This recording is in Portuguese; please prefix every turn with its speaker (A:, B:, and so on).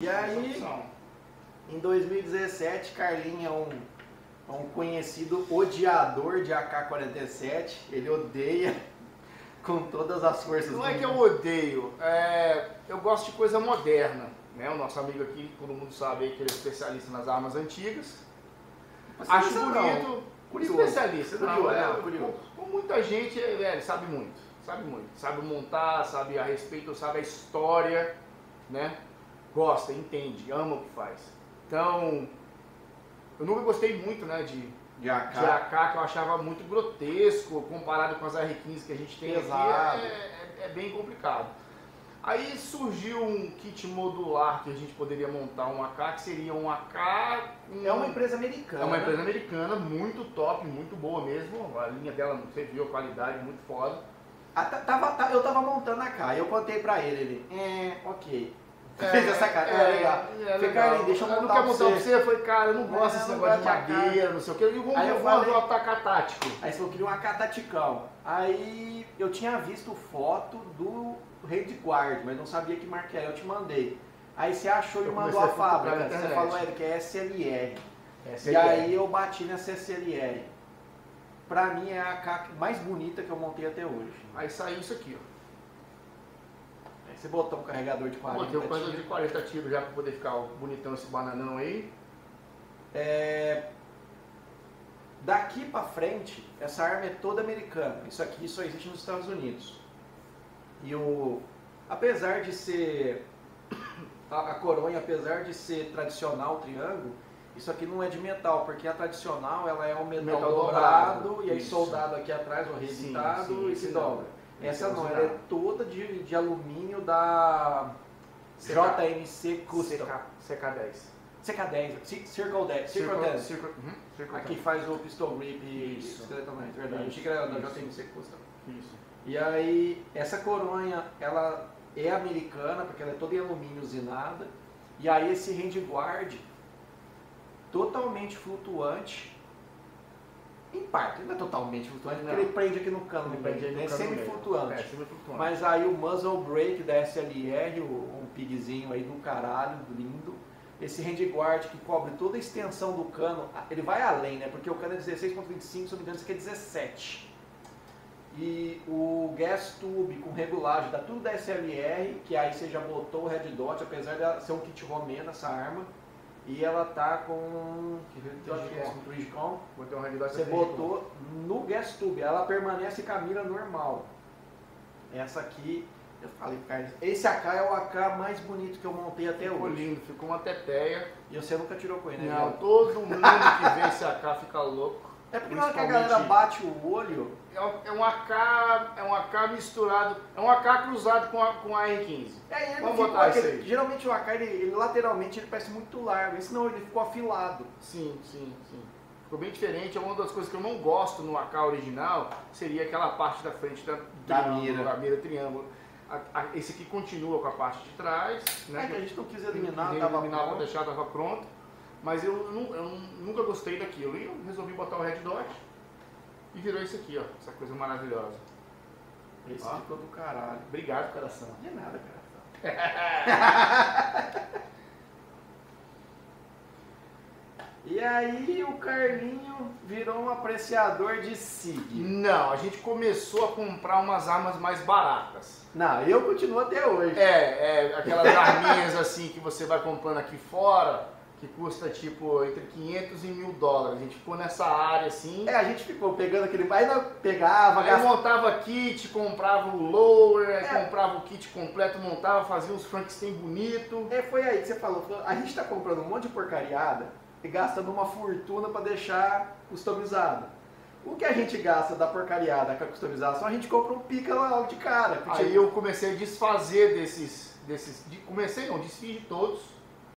A: E aí, em 2017, Carlinhos é um, é um conhecido odiador de AK-47. Ele odeia com todas as forças
B: Não é que eu odeio, é, eu gosto de coisa moderna. Né? O nosso amigo aqui, todo mundo sabe aí que ele é especialista nas armas antigas. Acho
A: Especialista não.
B: bonito.
A: Curioso.
B: Especialista, não,
A: Curioso,
B: é,
A: não, curioso.
B: Com, com muita gente, é, ele sabe muito. Sabe muito. Sabe montar, sabe a respeito, sabe a história, né? Gosta, entende, ama o que faz. Então, eu nunca gostei muito, né, de,
A: De AK.
B: de AK, que eu achava muito grotesco, comparado com as R15 que a gente tem
A: Pesado.
B: aqui, é, é- é bem complicado. Aí surgiu um kit modular que a gente poderia montar um AK, que seria um AK... com-
A: É uma empresa americana.
B: é uma empresa americana, muito top, muito boa mesmo. A linha dela, você viu a qualidade, muito foda.
A: Ah, tá- tava- tá- eu tava montando a AK, eu contei pra ele, ele, é, ok. Fez essa cara, é, legal. Falei, Carlinhos, deixa eu
B: não
A: montar
B: quer
A: pra
B: montar pra
A: você.
B: Eu falei, cara, eu não gosto
A: Não,
B: desse
A: não
B: negócio de madeira, não sei o que. E vamos,
A: Aí eu
B: vamos
A: falei-
B: fazer um tático.
A: Aí você falou que queria um AK taticão. Aí eu tinha visto foto do Red Guard, mas não sabia que marca era, eu te mandei. Aí você achou e mandou a fábrica. Você falou, Eric, é SLR.
B: Essa
A: E
B: é
A: aí eu bati nessa SLR. Pra mim é a AK mais bonita que eu montei até hoje.
B: Aí saiu isso aqui, ó.
A: Aí você botou um carregador de 40
B: Botei o coisa de 40 tiros já pra poder ficar bonitão esse bananão aí.
A: É, Daqui pra frente, essa arma é toda americana. Isso aqui só existe nos Estados Unidos. E o. Apesar de ser. A, a coronha, apesar de ser tradicional triângulo, isso aqui não é de metal, porque a tradicional ela é um metal,
B: Metal
A: dobrado,
B: dobrado,
A: e aí
B: isso.
A: soldado aqui atrás, o
B: Sim,
A: reeditado
B: sim,
A: e se dobra. Essa não, ela é toda de, de alumínio da
B: CK.
A: JMC Custom.
B: CK, CK10.
A: CK10, Ci- Circle 10, Circle 10.
B: Circle, uhum, Circle
A: Aqui
B: 10.
A: faz o pistol grip
B: Isso.
A: esqueletonite, verdade.
B: Isso.
A: Era da. JMC Custom.
B: Isso.
A: E aí, essa coronha, ela é americana, porque ela é toda em alumínio usinada. E aí esse handguard, totalmente flutuante, em parte, não é totalmente flutuante, porque
B: Não.
A: ele prende aqui no cano,
B: Ele prende aí no
A: é
B: meio.
A: semi-flutuante.
B: É.
A: Mas aí o muzzle brake da SLR, o- um pigzinho aí do caralho, lindo. Esse handguard que cobre toda a extensão do cano, ele vai além, né? Porque o cano é 16.25, se não me engano, isso aqui é 17. E o gas tube com regulagem, dá tudo da SLR, que aí você já botou o red dot, apesar de ser um kit romeno essa arma. E ela tá com. Que eu acho que é Trigicom.
B: Botei um dot
A: Você botou no gas tube, ela permanece com a mira normal. Essa aqui, eu falei, esse AK é o AK mais bonito que eu montei até
B: Ficou
A: hoje.
B: lindo, ficou uma teteia.
A: E você nunca tirou com ele, né?
B: Não, todo mundo que vê esse AK fica louco.
A: É porque na hora que a galera bate o olho,
B: É um, é AK, é um AK misturado, é um AK cruzado com a, com a R15.
A: é, ele
B: Vamos botar isso
A: aquele-
B: aí.
A: geralmente o AK, ele, ele lateralmente, ele parece muito largo, esse não, ele ficou afilado.
B: Sim, sim, sim. Ficou bem diferente. É uma das coisas que eu não gosto no AK original, seria aquela parte da frente da,
A: Da mira.
B: da mira triângulo. A- a- esse aqui continua com a parte de trás, né?
A: É que a gente não quis eliminar,
B: queria
A: tava
B: eliminar
A: pronto.
B: deixar, tava pronto. Mas eu, nu- eu nunca gostei daquilo. E eu resolvi botar o Red Dot e virou isso aqui, ó. Essa coisa maravilhosa.
A: Esse
B: Ó.
A: ficou do caralho.
B: Obrigado, coração.
A: De nada, cara. E aí o Carlinho virou um apreciador de SIG.
B: Não, a gente começou a comprar umas armas mais baratas.
A: Não, eu continuo até hoje.
B: É, é aquelas arminhas assim que você vai comprando aqui fora, que custa tipo entre 500 e mil dólares. A gente ficou nessa área assim.
A: É, a gente ficou pegando aquele. Aí nós pegava,
B: Aí montava kit, comprava o lower,
A: É.
B: comprava o kit completo, montava, fazia uns Frankenstein bonito.
A: É, foi aí que você falou. A gente tá comprando um monte de porcariada e gastando uma fortuna pra deixar customizado. O que a gente gasta da porcariada com a customização, a gente compra um pica lá de cara.
B: Aí eu comecei a desfazer desses, desses, de- comecei não, desfiz de todos.